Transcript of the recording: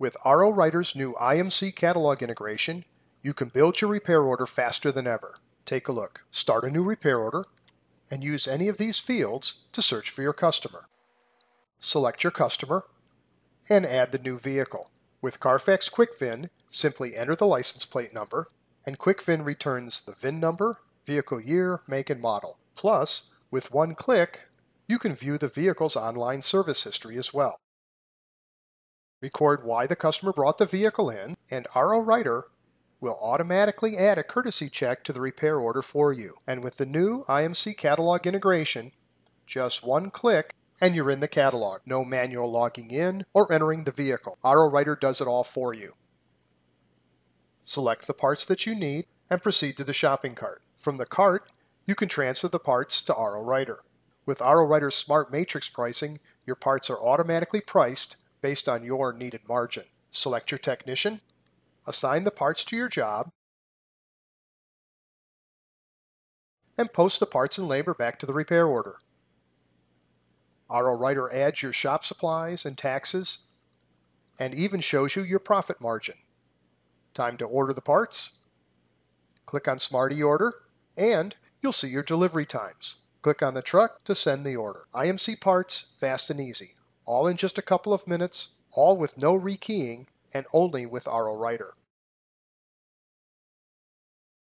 With RO Writer's new IMC catalog integration, you can build your repair order faster than ever. Take a look. Start a new repair order and use any of these fields to search for your customer. Select your customer and add the new vehicle. With Carfax QuickVin, simply enter the license plate number and QuickVin returns the VIN number, vehicle year, make, and model. Plus, with one click, you can view the vehicle's online service history as well. Record why the customer brought the vehicle in, and RO Writer will automatically add a courtesy check to the repair order for you. And with the new IMC catalog integration, just one click and you're in the catalog. No manual logging in or entering the vehicle. RO Writer does it all for you. Select the parts that you need and proceed to the shopping cart. From the cart, you can transfer the parts to RO Writer. With RO Writer's Smart Matrix pricing, your parts are automatically priced based on your needed margin. Select your technician, assign the parts to your job, and post the parts and labor back to the repair order. RO Writer adds your shop supplies and taxes and even shows you your profit margin. Time to order the parts. Click on Smart Order, and you'll see your delivery times. Click on the truck to send the order. IMC parts, fast and easy. All in just a couple of minutes, all with no rekeying and only with RO Writer.